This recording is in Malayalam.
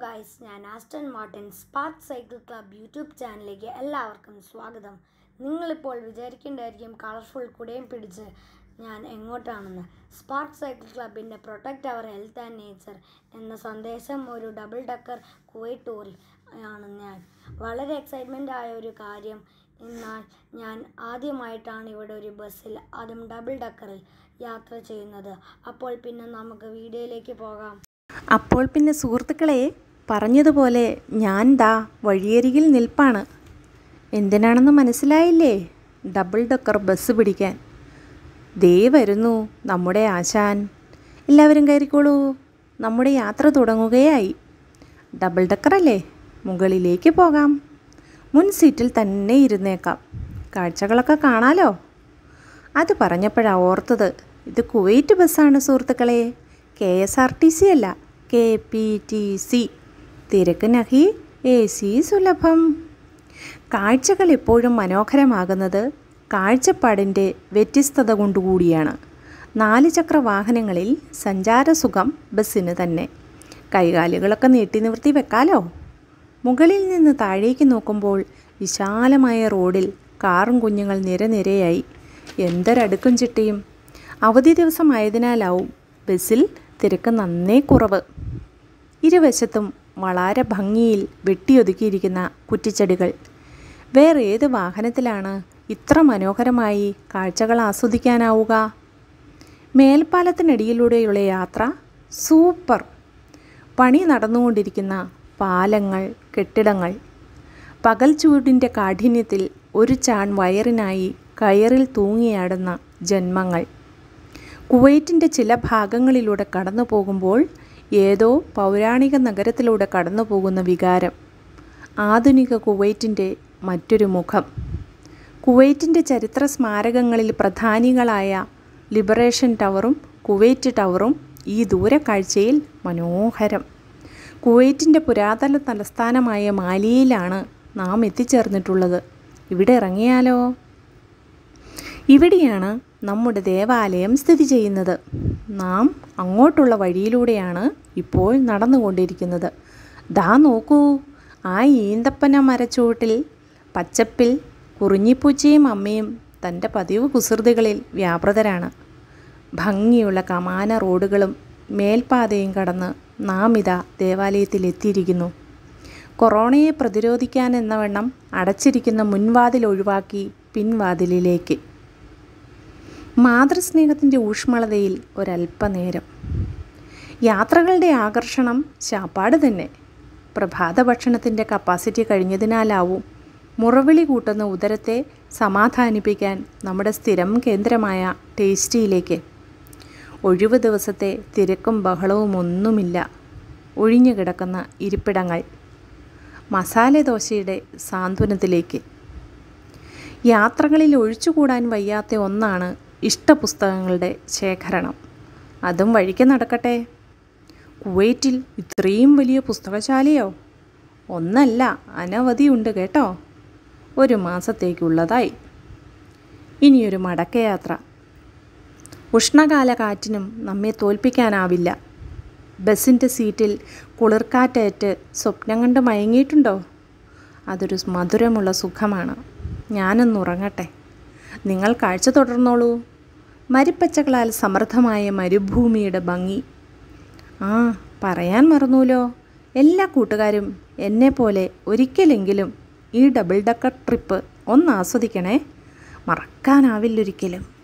ഗൈസ് ഞാൻ Aston Martin spark cycle club YouTube ചാനലിലേക്ക് എല്ലാവർക്കും സ്വാഗതം. നിങ്ങളിപ്പോൾ വിചാരിക്കേണ്ടായിരിക്കും കളർഫുൾ കുടയും പിടിച്ച് ഞാൻ എങ്ങോട്ടാണെന്ന്. സ്പാർക്ക് സൈക്കിൾ ക്ലബിന്റെ protect our health and nature എന്ന സന്ദേശം ഒരു ഡബിൾ ഡക്കർ കുവൈറ്റ് ടൂറിൽ ആണ് ഞാൻ. വളരെ എക്സൈറ്റ്മെന്റ് ആയ ഒരു കാര്യം. എന്നാൽ ഞാൻ ആദ്യമായിട്ടാണ് ഇവിടെ ഒരു ബസ്സിൽ അതും ഡബിൾ ഡക്കറിൽ യാത്ര ചെയ്യുന്നത്. അപ്പോൾ പിന്നെ നമുക്ക് വീഡിയോയിലേക്ക് പോകാം. അപ്പോൾ പിന്നെ സുഹൃത്തുക്കളെ പറഞ്ഞതുപോലെ ഞാൻ ദാ വഴിയരികിൽ നിൽപ്പാണ്. എന്തിനാണെന്ന് മനസ്സിലായില്ലേ? ഡബിൾ ഡക്കർ ബസ് പിടിക്കാൻ. ദേ വരുന്നു നമ്മുടെ ആശാൻ. എല്ലാവരും കയറിക്കോളൂ. നമ്മുടെ യാത്ര തുടങ്ങുകയായി. ഡബിൾ ഡക്കറല്ലേ മുകളിലേക്ക് പോകാം. മുൻ സീറ്റിൽ തന്നെ ഇരുന്നേക്കാം. കാഴ്ചകളൊക്കെ കാണാലോ? അത് പറഞ്ഞപ്പോഴാണ് ഓർത്തത്. ഇത് കുവൈറ്റ് ബസ്സാണ് സുഹൃത്തുക്കളെ. K S R T C അല്ല. K P T C. തിരക്ക് നഹി എ സി സുലഭം. കാഴ്ചകൾ എപ്പോഴും മനോഹരമാകുന്നത് കാഴ്ചപ്പാടിന്റെ വ്യത്യസ്തത കൊണ്ടുകൂടിയാണ്. നാല് ചക്ര വാഹനങ്ങളിൽ സഞ്ചാരസുഖം ബസ്സിന് തന്നെ. കൈകാലുകളൊക്കെ നീട്ടി നിവർത്തി വെക്കാലോ? മുകളിൽ നിന്ന് താഴേക്ക് നോക്കുമ്പോൾ വിശാലമായ റോഡിൽ കാറും കുഞ്ഞുങ്ങൾ നിരനിരയായി എന്തൊരടുക്കും ചിട്ടയും. അവധി ദിവസമായതിനാലാവും ബസ്സിൽ തിരക്ക് നന്നേ കുറവ്. ഇരുവശത്തും വളരെ ഭംഗിയിൽ വെട്ടിയൊതുക്കിയിരിക്കുന്ന കുറ്റിച്ചെടികൾ. വേറെ ഏത് വാഹനത്തിലാണ് ഇത്ര മനോഹരമായി കാഴ്ചകൾ ആസ്വദിക്കാനാവുക? മേൽപ്പാലത്തിനടിയിലൂടെയുള്ള യാത്ര സൂപ്പർ. പണി നടന്നുകൊണ്ടിരിക്കുന്ന പാലങ്ങൾ കെട്ടിടങ്ങൾ. പകൽ ചൂടിന്റെ കാഠിന്യത്തിൽ ഒരു ചാൺ വയറിനായി കയറിൽ തൂങ്ങിയാടുന്ന ജന്മങ്ങൾ. കുവൈറ്റിന്റെ ചില ഭാഗങ്ങളിലൂടെ കടന്നു പോകുമ്പോൾ ഏതോ പൗരാണിക നഗരത്തിലൂടെ കടന്നു പോകുന്ന വികാരം. ആധുനിക കുവൈറ്റിന്റെ മറ്റൊരു മുഖം. കുവൈറ്റിന്റെ ചരിത്ര സ്മാരകങ്ങളിൽ പ്രധാനികളായ ലിബറേഷൻ ടവറും കുവൈറ്റ് ടവറും ഈ ദൂരക്കാഴ്ചയിൽ മനോഹരം. കുവൈറ്റിന്റെ പുരാതന തലസ്ഥാനമായ മാലിയിലാണ് നാം എത്തിച്ചേർന്നിട്ടുള്ളത്. ഇവിടെ ഇറങ്ങിയാലോ? ഇവിടെയാണ് നമ്മുടെ ദേവാലയം സ്ഥിതി ചെയ്യുന്നത്. നാം അങ്ങോട്ടുള്ള വഴിയിലൂടെയാണ് ഇപ്പോൾ നടന്നുകൊണ്ടിരിക്കുന്നത്. ദാ നോക്കൂ ആ ഈന്തപ്പന മരച്ചുവട്ടിൽ പച്ചപ്പിൽ കുറിഞ്ഞിപ്പൂച്ചയും അമ്മയും തന്റെ പതിവ് കുസൃതികളിൽ വ്യാപൃതരാണ്. ഭംഗിയുള്ള കമാന റോഡുകളും മേൽപാതയും കടന്ന് നാം ഇതാ ദേവാലയത്തിൽ എത്തിയിരിക്കുന്നു കൊറോണയെ പ്രതിരോധിക്കാൻ എന്ന വണ്ണം അടച്ചിരിക്കുന്ന മുൻവാതിൽ ഒഴിവാക്കി പിൻവാതിലിലേക്ക്. മാതൃസ്നേഹത്തിന്റെ ഊഷ്മളതയിൽ ഒരല്പനേരം യാത്രകളുടെ ആകർഷണം ചാപ്പാട് തന്നെ. പ്രഭാത ഭക്ഷണത്തിന്റെ കപ്പാസിറ്റി കഴിഞ്ഞതിനാലാവും മുറവിളി കൂട്ടുന്ന ഉദരത്തെ സമാധാനിപ്പിക്കാൻ നമ്മുടെ സ്ഥിരം കേന്ദ്രമായ ടേസ്റ്റിയിലേക്ക്. ഒഴിവ് ദിവസത്തെ തിരക്കും ബഹളവും ഒന്നുമില്ല. ഒഴിഞ്ഞു കിടക്കുന്ന ഇരിപ്പിടങ്ങൾ. മസാല ദോശയുടെ സാന്ത്വനത്തിലേക്ക്. യാത്രകളിൽ ഒഴിച്ചുകൂടാൻ വയ്യാത്ത ഒന്നാണ് ഇഷ്ടപുസ്തകങ്ങളുടെ ശേഖരണം. അതും വഴിക്ക് നടക്കട്ടെ. കുവൈറ്റിൽ ഇത്രയും വലിയ പുസ്തകശാലയോ? ഒന്നല്ല അനവധിയുണ്ട് കേട്ടോ. ഒരു മാസത്തേക്കുള്ളതായി. ഇനിയൊരു മടക്കയാത്ര. ഉഷ്ണകാല കാറ്റിനും നമ്മെ തോൽപ്പിക്കാനാവില്ല. ബസ്സിന്റെ സീറ്റിൽ കുളിർക്കാറ്റേറ്റ് സ്വപ്നം കണ്ട് മയങ്ങിയിട്ടുണ്ടോ? അതൊരു മധുരമുള്ള സുഖമാണ്. ഞാനൊന്നുറങ്ങട്ടെ നിങ്ങൾ കാഴ്ച തുടർന്നോളൂ. മരിപ്പച്ചകളാൽ സമൃദ്ധമായ മരുഭൂമിയുടെ ഭംഗി ആ പറയാൻ മറന്നൂലോ? എല്ലാ കൂട്ടുകാരും എന്നെപ്പോലെ ഒരിക്കലെങ്കിലും ഈ ഡബിൾ ഡക്കർ ട്രിപ്പ് ഒന്ന് ആസ്വദിക്കണേ. മറക്കാനാവില്ലൊരിക്കലും.